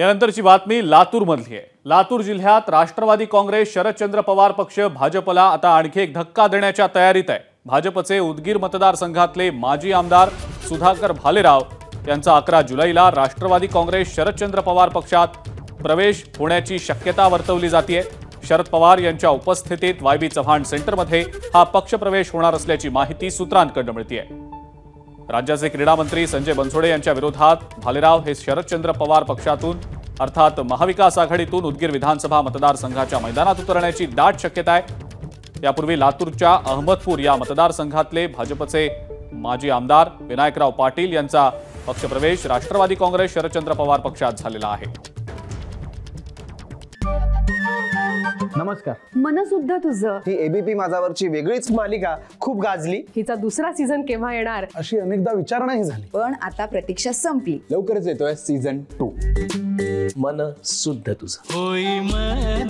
यानंतरची बातमी लातूरमधली आहे. लातूर जिल्ह्यात राष्ट्रवादी काँग्रेस शरदचंद्र पवार पक्ष भाजपला आता आणखी एक धक्का देण्याच्या तयारीत आहे. भाजपचे उदगीर मतदारसंघातले माजी आमदार सुधाकर भालेराव यांचा अकरा जुलैला राष्ट्रवादी काँग्रेस शरदचंद्र पवार पक्षात प्रवेश होण्याची शक्यता वर्तवली जाते शरद पवार यांच्या उपस्थितीत वाय बी चव्हाण सेंटरमध्ये हा पक्षप्रवेश होणार असल्याची माहिती सूत्रांकडून मिळते आहे राज्याचे क्रीडा मंत्री संजय बनसोडे यांच्या विरोधात भालेराव हे शरदचंद्र पवार पक्षातून अर्थात महाविकास आघाडीतून उदगीर विधानसभा मतदारसंघाच्या मैदानात उतरण्याची दाट शक्यता आहे. यापूर्वी लातूरच्या अहमदपूर या मतदारसंघातले भाजपचे माजी आमदार विनायकराव पाटील यांचा पक्षप्रवेश राष्ट्रवादी काँग्रेस शरदचंद्र पवार पक्षात झालेला आहे. नमस्कार. मन सुद्धा तुझं. ही एबीपी माझावरची वेगळीच मालिका खूप गाजली. हिचा दुसरा सीझन केव्हा येणार? अशी अनेकदा विचारणाही झाली. पण आता प्रतीक्षा संपली. लवकरच येतोय सीझन टू मन शुद्ध तुझं. होई मन